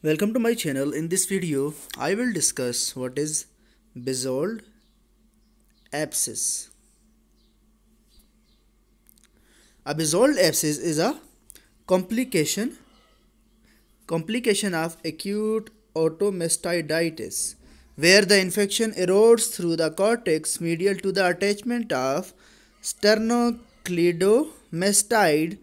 Welcome to my channel. In this video, I will discuss what is Bezold abscess. A Bezold abscess is a complication complication of acute otomastoiditis where the infection erodes through the cortex medial to the attachment of sternocleidomastoid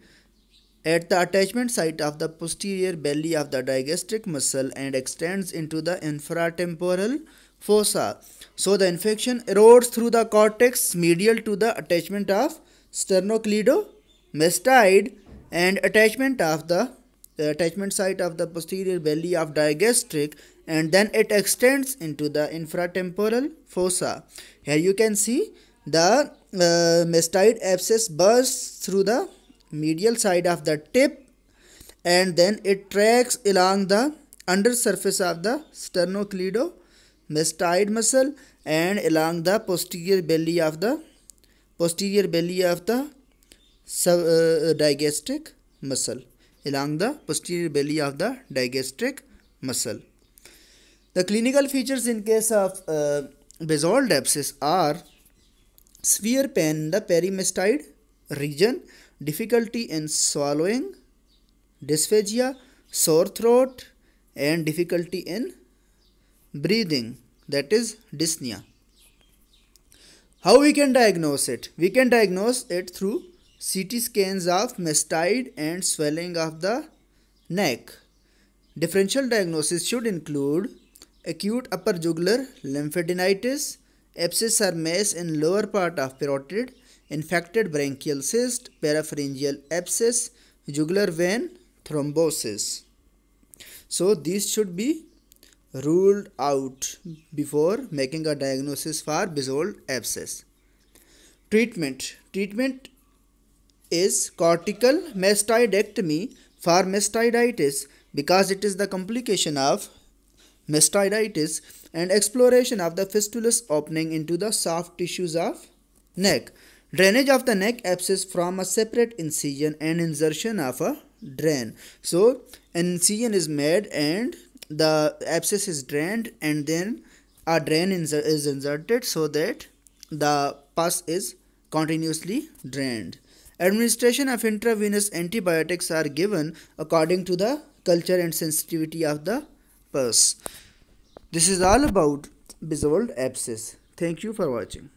at the attachment site of the posterior belly of the digastric muscle and extends into the infratemporal fossa. So the infection erodes through the cortex medial to the attachment of sternocleidomastoid and attachment of the, the attachment site of the posterior belly of digastric and then it extends into the infratemporal fossa. Here you can see the uh, mastoid abscess bursts through the medial side of the tip and then it tracks along the under surface of the sternocleidomastoid muscle and along the posterior belly of the posterior belly of the sub, uh, digastric muscle. Along the posterior belly of the digastric muscle. The clinical features in case of uh, Bezold abscess are severe pain in the perimastoid region difficulty in swallowing, dysphagia, sore throat, and difficulty in breathing, that is dyspnea. How we can diagnose it? We can diagnose it through CT scans of mastoid and swelling of the neck. Differential diagnosis should include acute upper jugular lymphadenitis, abscess or mass in lower part of parotid, infected branchial cyst, parapharyngeal abscess, jugular vein thrombosis. So these should be ruled out before making a diagnosis for Bezold abscess. Treatment. Treatment is cortical mastoidectomy for mastoiditis because it is the complication of mastoiditis and exploration of the fistulous opening into the soft tissues of neck. Drainage of the neck abscess from a separate incision and insertion of a drain. So an incision is made and the abscess is drained and then a drain is inserted so that the pus is continuously drained. Administration of intravenous antibiotics are given according to the culture and sensitivity of the pus. This is all about Bezold abscess. Thank you for watching.